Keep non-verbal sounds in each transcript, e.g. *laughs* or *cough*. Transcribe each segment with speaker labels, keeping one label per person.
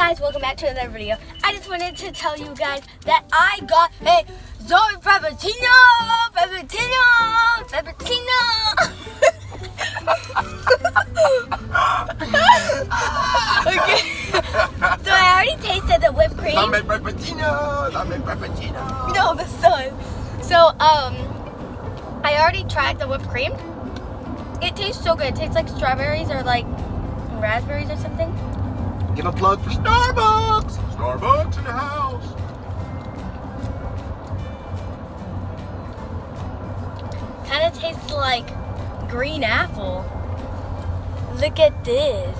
Speaker 1: guys, welcome back to another video. I just wanted to tell you guys that I got a Zombie Frappuccino! Frappuccino! Frappuccino! *laughs* okay. so I already tasted the whipped cream.
Speaker 2: Dame frappuccino, dame frappuccino.
Speaker 1: No, the sun. So, um, I already tried the whipped cream. It tastes so good. It tastes like strawberries or like raspberries or something.
Speaker 2: Give a plug for Starbucks. Starbucks in the house.
Speaker 1: Kind of tastes like green apple. Look at this.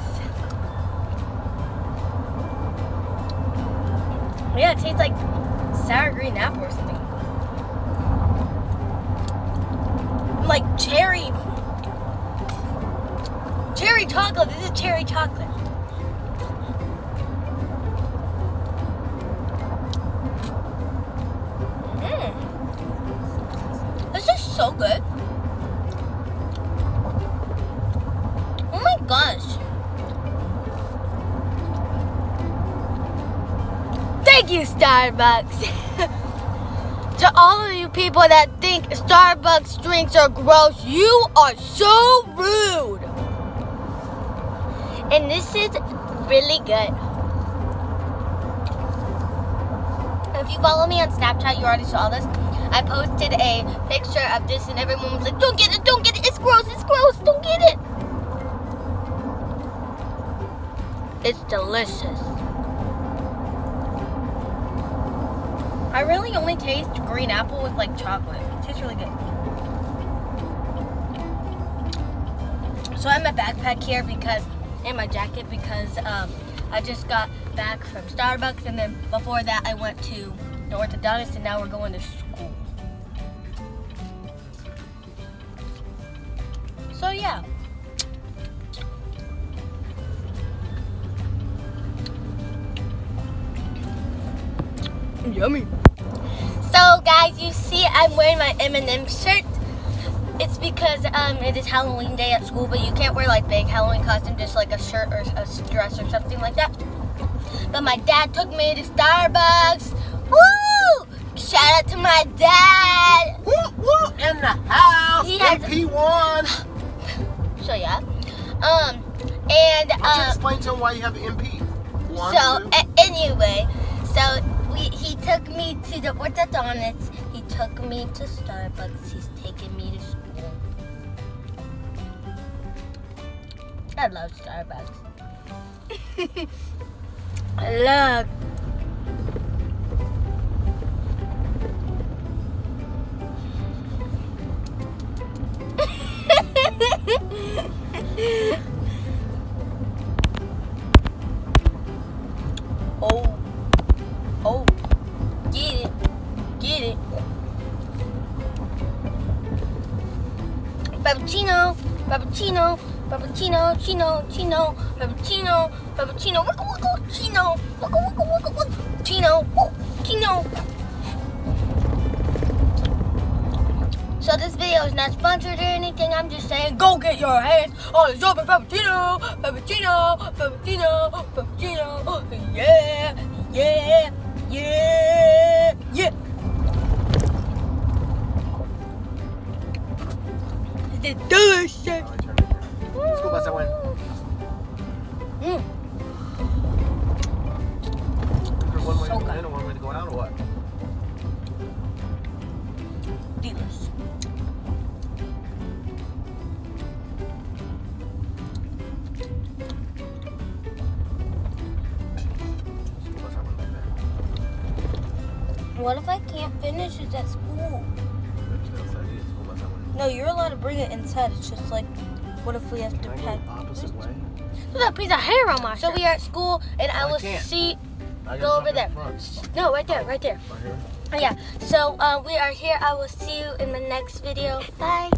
Speaker 1: Yeah, it tastes like sour green apple or something. Like cherry. Cherry chocolate. This is cherry chocolate. Good. Oh my gosh. Thank you, Starbucks. *laughs* to all of you people that think Starbucks drinks are gross, you are so rude. And this is really good. If you follow me on Snapchat, you already saw this. I posted a picture of this and everyone was like, don't get it, don't get it, it's gross, it's gross, don't get it. It's delicious. I really only taste green apple with like chocolate. It tastes really good. So I have my backpack here because, and my jacket because um, I just got back from Starbucks and then before that I went to the orthodontist and now we're going to school. So yeah. Yummy. So guys, you see I'm wearing my M&M shirt. It's because um, it is Halloween day at school, but you can't wear like big Halloween costume, just like a shirt or a dress or something like that. But my dad took me to Starbucks. Woo! Shout out to my dad.
Speaker 2: Woo, woo, in the house.
Speaker 1: He has-
Speaker 2: MP1.
Speaker 1: So yeah. Um, and
Speaker 2: Why you
Speaker 1: um,
Speaker 2: explain to him why you have the MP? One,
Speaker 1: So a- anyway, so we he took me to the orthodontist. He took me to Starbucks. He's taking me to school. I love Starbucks. *laughs* I Frappuccino, frappuccino, frappuccino, chino, chino, frappuccino, frappuccino, wicka wicka, chino, chino, chino. So this video is not sponsored or anything. I'm just saying, go get your hands on a Zombie Frappuccino, Frappuccino, Frappuccino. Yeah, yeah,
Speaker 2: What
Speaker 1: if I can't finish it at school?
Speaker 2: Just outside, yeah, school bus, I went.
Speaker 1: No, you're allowed to bring it inside. It's just like, what if we have to
Speaker 2: Can I
Speaker 1: pack?
Speaker 2: go opposite way?
Speaker 1: There's a piece of hair on my So we are at school, and I
Speaker 2: I
Speaker 1: will
Speaker 2: can't.
Speaker 1: see.
Speaker 2: I
Speaker 1: Go over there.
Speaker 2: in.
Speaker 1: No, right there, right there.
Speaker 2: Right here.
Speaker 1: Oh, yeah. So uh, we are here. I will see you in the next video. Bye.